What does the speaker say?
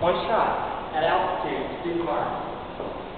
One shot at altitude, student mark.